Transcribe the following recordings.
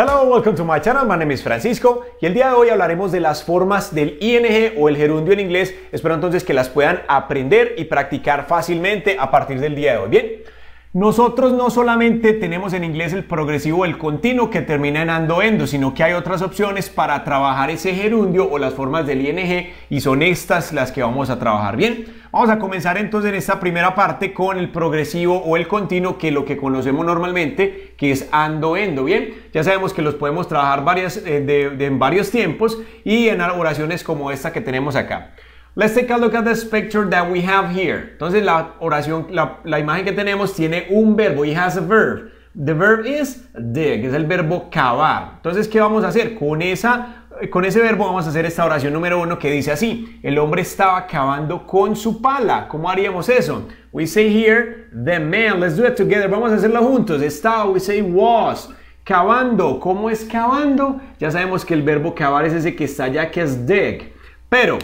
Hello, welcome to my channel. My name is Francisco y el día de hoy hablaremos de las formas del ing o el gerundio en inglés. Espero entonces que las puedan aprender y practicar fácilmente a partir del día de hoy. Bien, nosotros no solamente tenemos en inglés el progresivo el continuo que termina en ando endo, sino que hay otras opciones para trabajar ese gerundio o las formas del ing y son estas las que vamos a trabajar. Bien, vamos a comenzar entonces en esta primera parte con el progresivo o el continuo que es lo que conocemos normalmente que es ando endo. Bien, ya sabemos que los podemos trabajar eh, en varios tiempos y en oraciones como esta que tenemos acá. Let's take a look at the picture that we have here. Entonces la oración, la, la imagen que tenemos tiene un verbo. It has a verb. The verb is dig, es el verbo cavar. Entonces, ¿qué vamos a hacer? Con, esa, con ese verbo vamos a hacer esta oración número uno que dice así. El hombre estaba cavando con su pala. ¿Cómo haríamos eso? We say here, the man. Let's do it together. Vamos a hacerlo juntos. Estaba, we say was. Cavando. ¿Cómo es cavando? Ya sabemos que el verbo cavar es ese que está allá, que es dig. Pero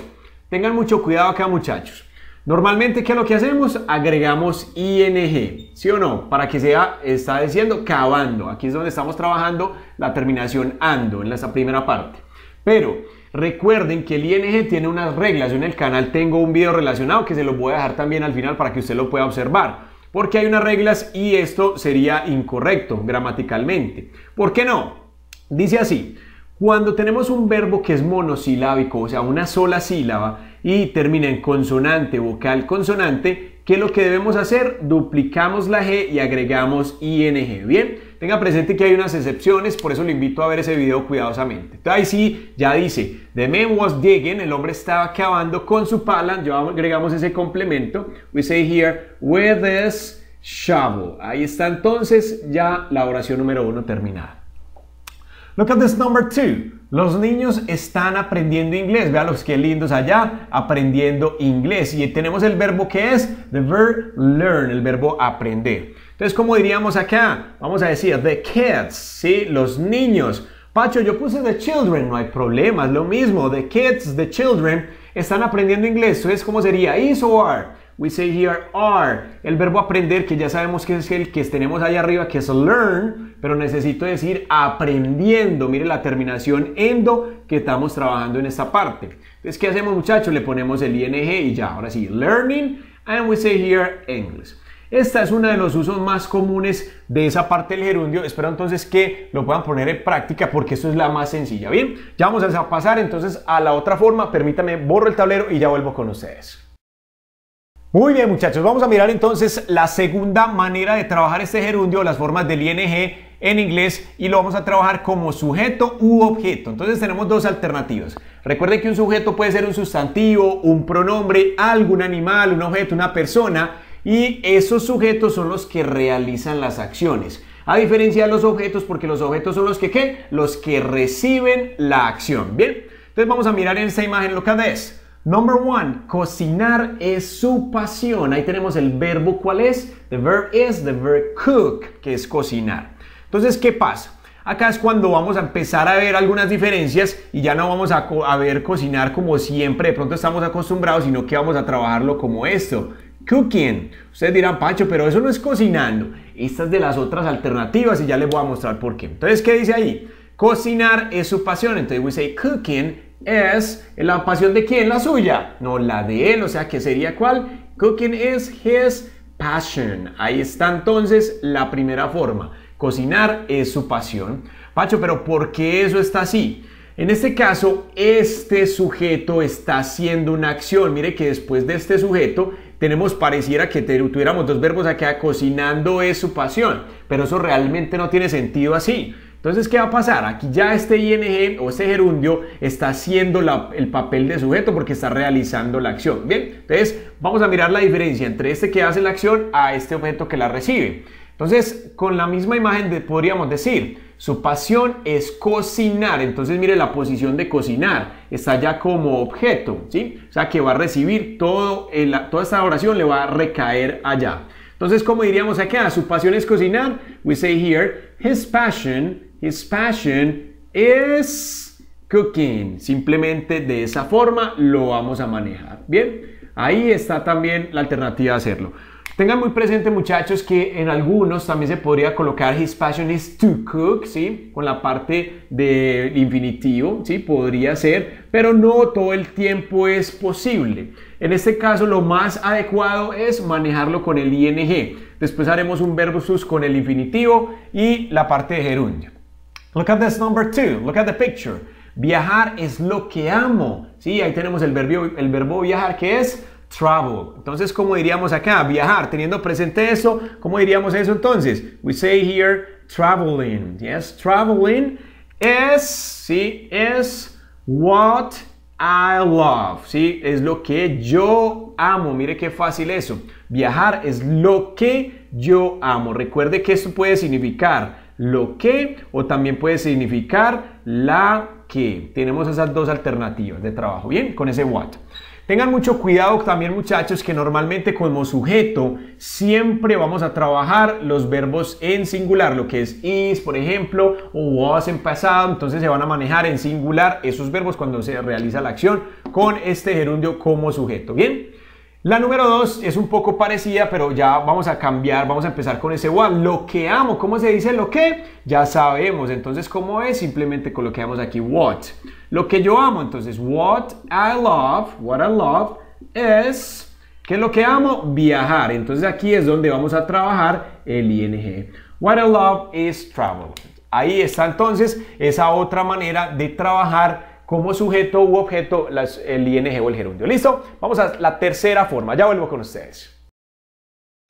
Tengan mucho cuidado acá muchachos. Normalmente, ¿qué es lo que hacemos? Agregamos ing, ¿sí o no? Para que sea, está diciendo cavando. Aquí es donde estamos trabajando la terminación ando, en esa primera parte. Pero recuerden que el ing tiene unas reglas. Yo en el canal tengo un video relacionado que se lo voy a dejar también al final para que usted lo pueda observar. Porque hay unas reglas y esto sería incorrecto gramaticalmente. ¿Por qué no? Dice así. Cuando tenemos un verbo que es monosilábico, o sea, una sola sílaba, y termina en consonante, vocal, consonante, ¿qué es lo que debemos hacer? Duplicamos la G y agregamos ING. Bien, tenga presente que hay unas excepciones, por eso le invito a ver ese video cuidadosamente. Entonces ahí sí, ya dice, the man was digging, el hombre estaba cavando con su pala, ya agregamos ese complemento. We say here, with this shovel. Ahí está entonces ya la oración número uno terminada. Look at this number two. Los niños están aprendiendo inglés. Vean los que lindos allá aprendiendo inglés. Y tenemos el verbo que es the verb learn, el verbo aprender. Entonces, ¿cómo diríamos acá? Vamos a decir the kids, ¿sí? Los niños. Pacho, yo puse the children, no hay problema, es lo mismo. The kids, the children, están aprendiendo inglés. Entonces, ¿cómo sería? Is or are? We say here are. El verbo aprender, que ya sabemos que es el que tenemos ahí arriba, que es learn, pero necesito decir aprendiendo. Mire la terminación endo que estamos trabajando en esta parte. Entonces, ¿qué hacemos muchachos? Le ponemos el ing y ya. Ahora sí, learning, and we say here English. Esta es uno de los usos más comunes de esa parte del gerundio. Espero entonces que lo puedan poner en práctica porque esto es la más sencilla. Bien, ya vamos a pasar entonces a la otra forma. Permítame, borro el tablero y ya vuelvo con ustedes. Muy bien muchachos, vamos a mirar entonces la segunda manera de trabajar este gerundio, las formas del ing en inglés y lo vamos a trabajar como sujeto u objeto. Entonces tenemos dos alternativas. Recuerden que un sujeto puede ser un sustantivo, un pronombre, algún animal, un objeto, una persona y esos sujetos son los que realizan las acciones. A diferencia de los objetos, porque los objetos son los que ¿qué? Los que reciben la acción. Bien, entonces vamos a mirar en esta imagen lo que es. Number one, cocinar es su pasión. Ahí tenemos el verbo, ¿cuál es? The verb is, the verb cook, que es cocinar. Entonces, ¿qué pasa? Acá es cuando vamos a empezar a ver algunas diferencias y ya no vamos a, ver cocinar como siempre, de pronto estamos acostumbrados, sino que vamos a trabajarlo como esto. Cooking. Ustedes dirán, Pacho, pero eso no es cocinando. Esta es de las otras alternativas y ya les voy a mostrar por qué. Entonces, ¿qué dice ahí? Cocinar es su pasión. Entonces, we say cooking es la pasión de quién, la suya, no la de él, o sea que sería cuál, cooking is his passion. Ahí está entonces la primera forma, cocinar es su pasión. Pacho, pero ¿por qué eso está así? En este caso, este sujeto está haciendo una acción. Mire que después de este sujeto tenemos pareciera que tuviéramos dos verbos acá, cocinando es su pasión, pero eso realmente no tiene sentido así. Entonces, ¿qué va a pasar? Aquí ya este ing o este gerundio está haciendo el papel de sujeto porque está realizando la acción. Bien, entonces vamos a mirar la diferencia entre este que hace la acción a este objeto que la recibe. Entonces, con la misma imagen podríamos decir, su pasión es cocinar. Entonces, mire la posición de cocinar. Está ya como objeto, ¿sí? O sea, que va a recibir todo, toda esta oración le va a recaer allá. Entonces, ¿cómo diríamos acá? Su pasión es cocinar. We say here, his passion His passion is cooking. Simplemente de esa forma lo vamos a manejar. Bien, ahí está también la alternativa de hacerlo. Tengan muy presente muchachos que en algunos también se podría colocar his passion is to cook, ¿sí? Con la parte del infinitivo, ¿sí? Podría ser, pero no todo el tiempo es posible. En este caso lo más adecuado es manejarlo con el ing. Después haremos un verbo sus con el infinitivo y la parte de gerundio. Look at this number two, look at the picture. Viajar es lo que amo, ¿sí? Ahí tenemos el verbo, el verbo viajar que es travel. Entonces, ¿cómo diríamos acá? Viajar, teniendo presente eso, ¿cómo diríamos eso entonces? We say here traveling. Yes, traveling es, sí, es what I love, ¿sí? Es lo que yo amo. Mire qué fácil eso. Viajar es lo que yo amo. Recuerde que esto puede significar lo que o también puede significar la que. Tenemos esas dos alternativas de trabajo. Bien, con ese what. Tengan mucho cuidado también muchachos que normalmente como sujeto siempre vamos a trabajar los verbos en singular, lo que es is, por ejemplo, o was en pasado, entonces se van a manejar en singular esos verbos cuando se realiza la acción con este gerundio como sujeto. Bien. La número dos es un poco parecida, pero ya vamos a cambiar, vamos a empezar con ese what. Lo que amo, ¿cómo se dice lo que? Ya sabemos, entonces ¿cómo es? Simplemente coloquemos aquí what. Lo que yo amo, entonces what I love, what I love es, ¿qué es lo que amo? Viajar. Entonces aquí es donde vamos a trabajar el ing. What I love is travel. Ahí está entonces esa otra manera de trabajar como sujeto u objeto el ing o el gerundio. ¿Listo? Vamos a la tercera forma. Ya vuelvo con ustedes.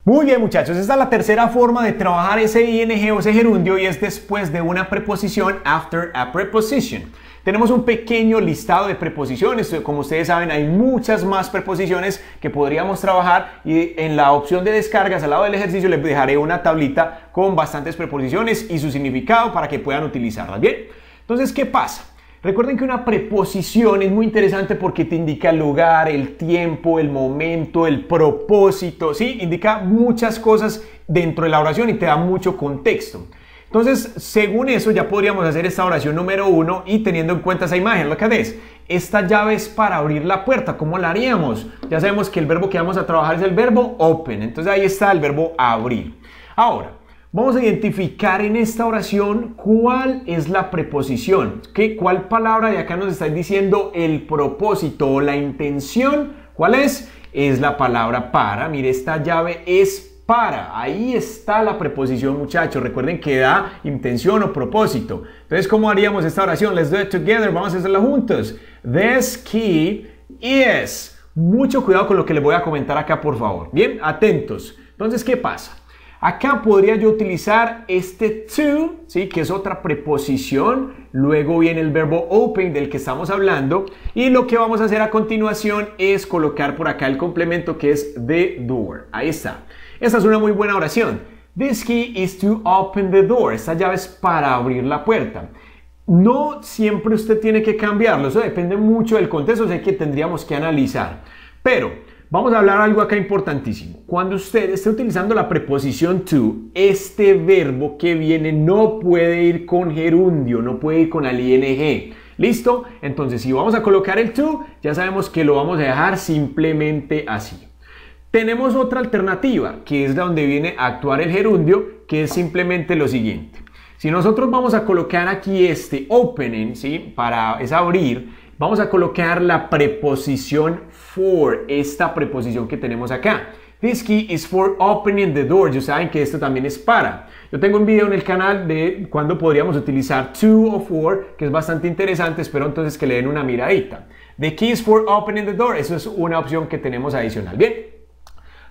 Muy bien muchachos, esta es la tercera forma de trabajar ese ing o ese gerundio y es después de una preposición after a preposition. Tenemos un pequeño listado de preposiciones, como ustedes saben hay muchas más preposiciones que podríamos trabajar y en la opción de descargas al lado del ejercicio les dejaré una tablita con bastantes preposiciones y su significado para que puedan utilizarlas. Bien, entonces ¿qué pasa? Recuerden que una preposición es muy interesante porque te indica el lugar, el tiempo, el momento, el propósito, ¿sí? Indica muchas cosas dentro de la oración y te da mucho contexto. Entonces, según eso, ya podríamos hacer esta oración número uno y teniendo en cuenta esa imagen, lo que es, esta llave es para abrir la puerta, ¿cómo la haríamos? Ya sabemos que el verbo que vamos a trabajar es el verbo open, entonces ahí está el verbo abrir. Ahora, Vamos a identificar en esta oración cuál es la preposición, ¿qué? cuál palabra de acá nos está diciendo el propósito o la intención. ¿Cuál es? Es la palabra para. Mire, esta llave es para. Ahí está la preposición, muchachos. Recuerden que da intención o propósito. Entonces, ¿cómo haríamos esta oración? Let's do it together. Vamos a hacerla juntos. This key is. Mucho cuidado con lo que les voy a comentar acá, por favor. Bien, atentos. Entonces, ¿qué pasa? Acá podría yo utilizar este to, ¿sí? que es otra preposición. Luego viene el verbo open del que estamos hablando. Y lo que vamos a hacer a continuación es colocar por acá el complemento que es the door. Ahí está. Esta es una muy buena oración. This key is to open the door. Esta llave es para abrir la puerta. No siempre usted tiene que cambiarlo. Eso depende mucho del contexto. Sé que tendríamos que analizar. Pero Vamos a hablar algo acá importantísimo. Cuando usted esté utilizando la preposición to, este verbo que viene no puede ir con gerundio, no puede ir con el ing. ¿Listo? Entonces, si vamos a colocar el to, ya sabemos que lo vamos a dejar simplemente así. Tenemos otra alternativa, que es donde viene a actuar el gerundio, que es simplemente lo siguiente. Si nosotros vamos a colocar aquí este opening, ¿sí? Para es abrir, vamos a colocar la preposición for, esta preposición que tenemos acá. This key is for opening the door. Ya saben que esto también es para. Yo tengo un video en el canal de cuando podríamos utilizar to o for, que es bastante interesante. Espero entonces que le den una miradita. The key is for opening the door. Eso es una opción que tenemos adicional. Bien.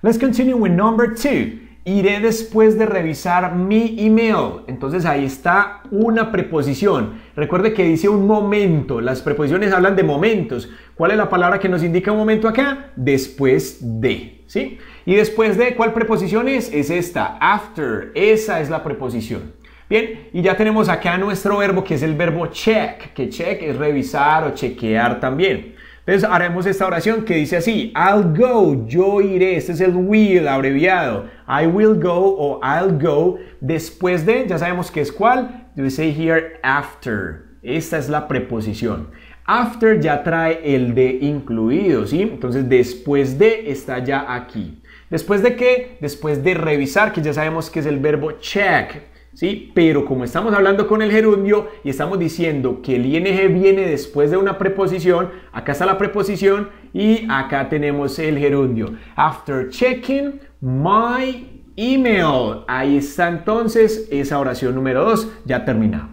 Let's continue with number two. Iré después de revisar mi email. Entonces ahí está una preposición. Recuerde que dice un momento. Las preposiciones hablan de momentos. ¿Cuál es la palabra que nos indica un momento acá? Después de. ¿Sí? Y después de, ¿cuál preposición es? Es esta. After. Esa es la preposición. Bien, y ya tenemos acá nuestro verbo que es el verbo check, que check es revisar o chequear también. Entonces haremos esta oración que dice así, I'll go, yo iré, este es el will abreviado, I will go o I'll go, después de, ya sabemos que es cuál, we say here after, esta es la preposición. After ya trae el de incluido, ¿sí? Entonces después de está ya aquí. ¿Después de qué? Después de revisar, que ya sabemos que es el verbo check. ¿Sí? Pero como estamos hablando con el gerundio y estamos diciendo que el ing viene después de una preposición, acá está la preposición y acá tenemos el gerundio. After checking my email. Ahí está entonces esa oración número 2 ya terminada.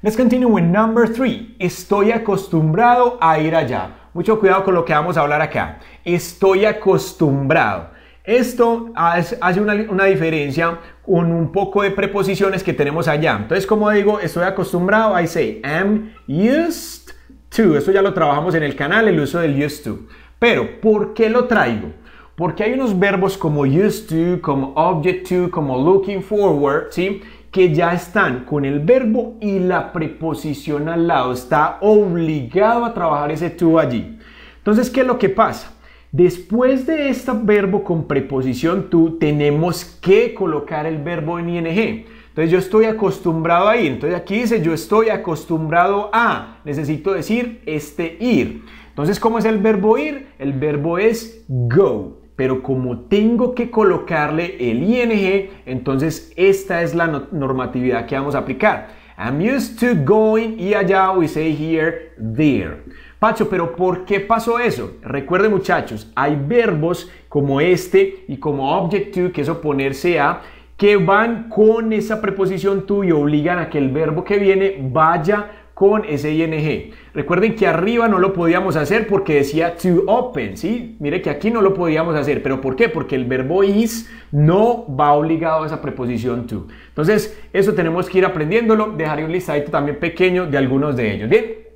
Let's continue with number 3. Estoy acostumbrado a ir allá. Mucho cuidado con lo que vamos a hablar acá. Estoy acostumbrado. Esto hace una, una, diferencia con un poco de preposiciones que tenemos allá. Entonces, como digo, estoy acostumbrado, I say am used to. Esto ya lo trabajamos en el canal, el uso del used to. Pero, ¿por qué lo traigo? Porque hay unos verbos como used to, como object to, como looking forward, ¿sí? Que ya están con el verbo y la preposición al lado. Está obligado a trabajar ese to allí. Entonces, ¿qué es lo que pasa? Después de este verbo con preposición to, tenemos que colocar el verbo en ing. Entonces yo estoy acostumbrado a ir. Entonces aquí dice yo estoy acostumbrado a. Necesito decir este ir. Entonces, ¿cómo es el verbo ir? El verbo es go pero como tengo que colocarle el ing, entonces esta es la normatividad que vamos a aplicar. I'm used to going y allá we say here, there. Pacho, pero ¿por qué pasó eso? Recuerden muchachos, hay verbos como este y como object to, que es oponerse a, que van con esa preposición to y obligan a que el verbo que viene vaya con ese ing. Recuerden que arriba no lo podíamos hacer porque decía to open, ¿sí? Mire que aquí no lo podíamos hacer, pero ¿por qué? Porque el verbo is no va obligado a esa preposición to. Entonces, eso tenemos que ir aprendiéndolo. Dejaré un listadito también pequeño de algunos de ellos. Bien.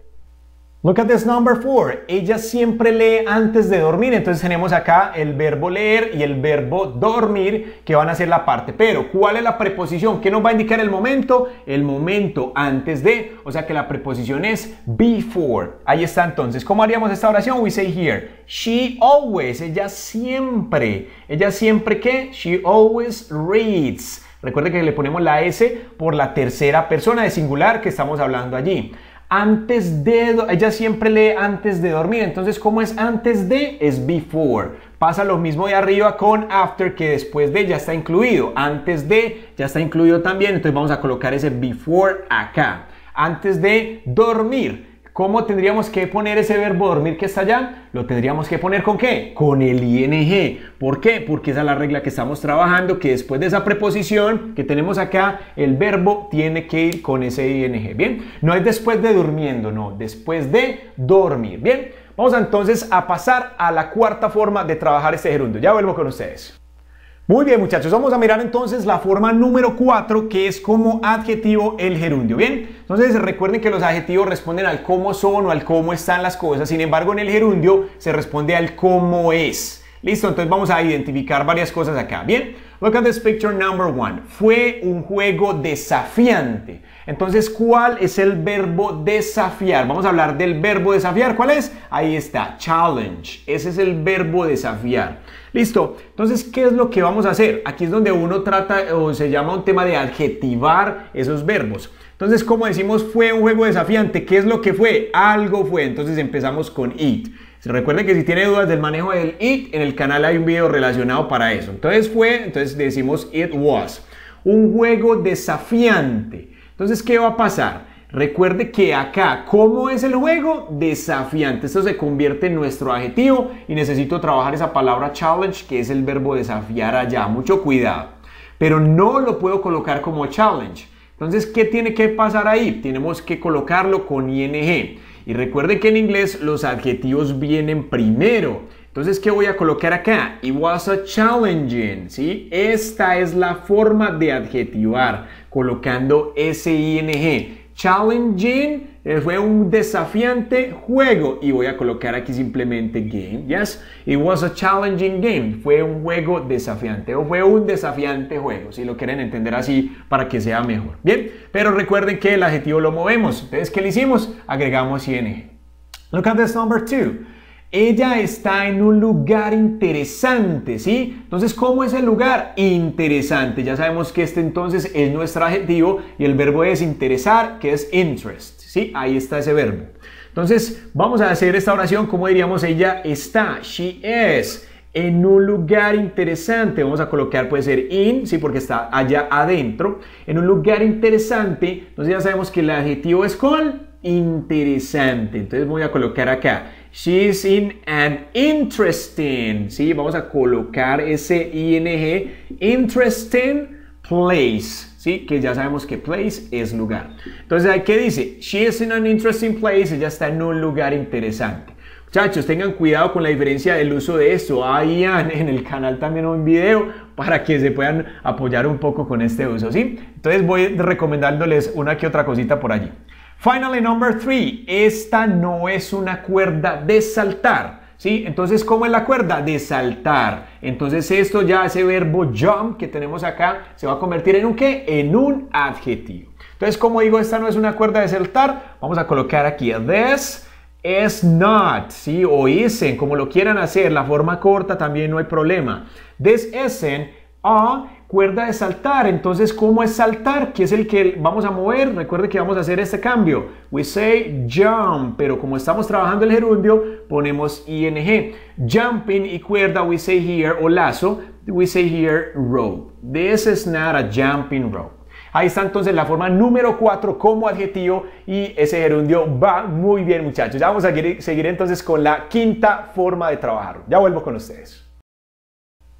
Look at this number four. Ella siempre lee antes de dormir. Entonces tenemos acá el verbo leer y el verbo dormir que van a ser la parte. Pero, ¿cuál es la preposición? ¿Qué nos va a indicar el momento? El momento antes de. O sea que la preposición es before. Ahí está entonces. ¿Cómo haríamos esta oración? We say here. She always. Ella siempre. Ella siempre qué? She always reads. Recuerde que le ponemos la S por la tercera persona de singular que estamos hablando allí antes de, ella siempre lee antes de dormir, entonces ¿cómo es antes de? Es before. Pasa lo mismo de arriba con after que después de ya está incluido, antes de ya está incluido también, entonces vamos a colocar ese before acá. Antes de dormir, ¿Cómo tendríamos que poner ese verbo dormir que está allá? Lo tendríamos que poner con qué? Con el ing. ¿Por qué? Porque esa es la regla que estamos trabajando, que después de esa preposición que tenemos acá, el verbo tiene que ir con ese ing. Bien, no es después de durmiendo, no, después de dormir. Bien, vamos entonces a pasar a la cuarta forma de trabajar este gerundio. Ya vuelvo con ustedes. Muy bien muchachos, vamos a mirar entonces la forma número 4 que es como adjetivo el gerundio. Bien, entonces recuerden que los adjetivos responden al cómo son o al cómo están las cosas, sin embargo en el gerundio se responde al cómo es. Listo, entonces vamos a identificar varias cosas acá. Bien, look at this picture number one. Fue un juego desafiante. Entonces, ¿cuál es el verbo desafiar? Vamos a hablar del verbo desafiar. ¿Cuál es? Ahí está, challenge. Ese es el verbo desafiar. Listo. Entonces, ¿qué es lo que vamos a hacer? Aquí es donde uno trata o se llama un tema de adjetivar esos verbos. Entonces, como decimos, fue un juego desafiante. ¿Qué es lo que fue? Algo fue. Entonces empezamos con it. Recuerden que si tiene dudas del manejo del it, en el canal hay un video relacionado para eso. Entonces fue, entonces decimos it was. Un juego desafiante. Entonces, ¿qué va a pasar? Recuerde que acá, ¿cómo es el juego? Desafiante. Esto se convierte en nuestro adjetivo y necesito trabajar esa palabra challenge, que es el verbo desafiar allá. Mucho cuidado. Pero no lo puedo colocar como challenge. Entonces, ¿qué tiene que pasar ahí? Tenemos que colocarlo con ing. Y recuerde que en inglés los adjetivos vienen primero. Entonces, ¿qué voy a colocar acá? It was a challenging, ¿sí? Esta es la forma de adjetivar, colocando ing. Challenging eh, fue un desafiante juego y voy a colocar aquí simplemente game. Yes, it was a challenging game. Fue un juego desafiante o fue un desafiante juego, si lo quieren entender así para que sea mejor. Bien, pero recuerden que el adjetivo lo movemos. Entonces, ¿qué le hicimos? Agregamos ing. Look at this number two. Ella está en un lugar interesante, ¿sí? Entonces, ¿cómo es el lugar? Interesante. Ya sabemos que este entonces es nuestro adjetivo y el verbo es interesar, que es interest, ¿sí? Ahí está ese verbo. Entonces, vamos a hacer esta oración como diríamos ella está. She is. en un lugar interesante. Vamos a colocar, puede ser in, sí, porque está allá adentro. En un lugar interesante. Entonces ya sabemos que el adjetivo es con interesante. Entonces voy a colocar acá. She's in an interesting. Sí, vamos a colocar ese ing. Interesting place. Sí, que ya sabemos que place es lugar. Entonces, ¿qué dice? She is in an interesting place. Ella está en un lugar interesante. Muchachos, tengan cuidado con la diferencia del uso de esto. Ahí en el canal también un video para que se puedan apoyar un poco con este uso, ¿sí? Entonces voy recomendándoles una que otra cosita por allí. Finally, number three. Esta no es una cuerda de saltar. ¿Sí? Entonces, ¿cómo es la cuerda? De saltar. Entonces, esto ya, ese verbo jump que tenemos acá, se va a convertir en un qué? En un adjetivo. Entonces, como digo, esta no es una cuerda de saltar, vamos a colocar aquí this es not, ¿sí? O isn't, como lo quieran hacer, la forma corta también no hay problema. This isn't a cuerda de saltar. Entonces, ¿cómo es saltar? ¿Qué es el que vamos a mover? Recuerde que vamos a hacer este cambio. We say jump, pero como estamos trabajando el gerundio, ponemos ing. Jumping y cuerda, we say here, o lazo, we say here rope. This is not a jumping rope. Ahí está entonces la forma número 4 como adjetivo y ese gerundio va muy bien muchachos. Ya vamos a seguir entonces con la quinta forma de trabajar. Ya vuelvo con ustedes.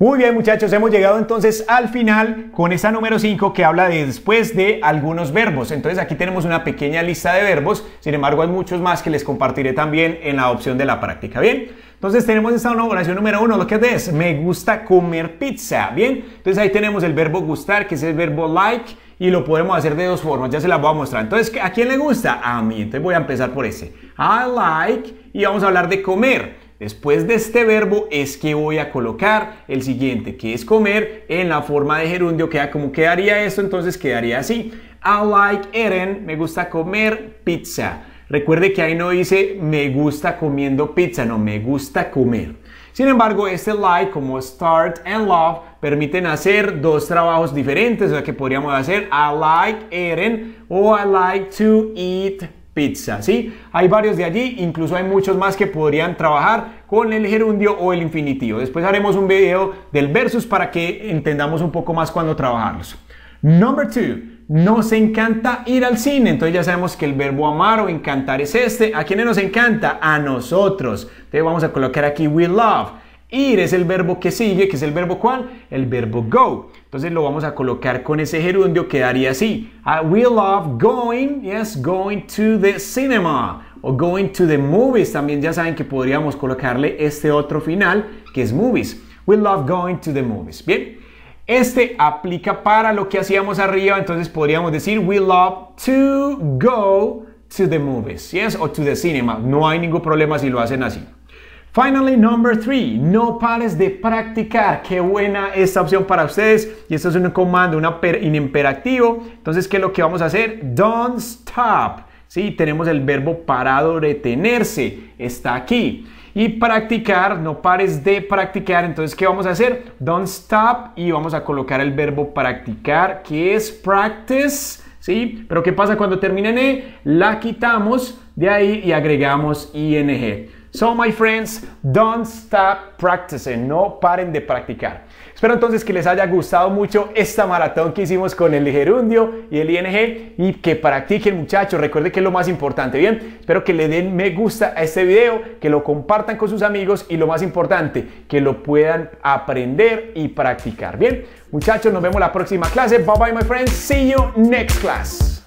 Muy bien muchachos, hemos llegado entonces al final con esta número 5 que habla de después de algunos verbos. Entonces aquí tenemos una pequeña lista de verbos, sin embargo hay muchos más que les compartiré también en la opción de la práctica. Bien, entonces tenemos esta oración número uno, lo que es, me gusta comer pizza. Bien, entonces ahí tenemos el verbo gustar, que es el verbo like, y lo podemos hacer de dos formas, ya se las voy a mostrar. Entonces, ¿a quién le gusta? A mí, entonces voy a empezar por ese. I like, y vamos a hablar de comer. Después de este verbo es que voy a colocar el siguiente, que es comer, en la forma de gerundio. Queda como quedaría esto, entonces quedaría así. I like eating, me gusta comer pizza. Recuerde que ahí no dice me gusta comiendo pizza, no, me gusta comer. Sin embargo, este like como start and love permiten hacer dos trabajos diferentes, o sea que podríamos hacer I like eating o I like to eat pizza, ¿sí? Hay varios de allí, incluso hay muchos más que podrían trabajar con el gerundio o el infinitivo. Después haremos un video del versus para que entendamos un poco más cuando trabajarlos. Number two, nos encanta ir al cine. Entonces ya sabemos que el verbo amar o encantar es este. ¿A quiénes nos encanta? A nosotros. Entonces vamos a colocar aquí we love. Ir es el verbo que sigue, que es el verbo cuál? El verbo go. Entonces lo vamos a colocar con ese gerundio, quedaría así. Uh, we love going, yes, going to the cinema. O going to the movies. También ya saben que podríamos colocarle este otro final, que es movies. We love going to the movies. Bien. Este aplica para lo que hacíamos arriba, entonces podríamos decir we love to go to the movies, yes, o to the cinema. No hay ningún problema si lo hacen así. Finally, number three, no pares de practicar. Qué buena esta opción para ustedes. Y esto es un comando, un imperativo. Entonces, ¿qué es lo que vamos a hacer? Don't stop. Sí, tenemos el verbo parado, detenerse. Está aquí y practicar, no pares de practicar. Entonces, ¿qué vamos a hacer? Don't stop y vamos a colocar el verbo practicar, que es practice, ¿sí? Pero ¿qué pasa cuando termina en E? La quitamos de ahí y agregamos ing. So, my friends, don't stop practicing. No paren de practicar. Espero entonces que les haya gustado mucho esta maratón que hicimos con el gerundio y el ing y que practiquen muchachos. Recuerden que es lo más importante. Bien, espero que le den me gusta a este video, que lo compartan con sus amigos y lo más importante, que lo puedan aprender y practicar. Bien, muchachos, nos vemos la próxima clase. Bye bye, my friends. See you next class.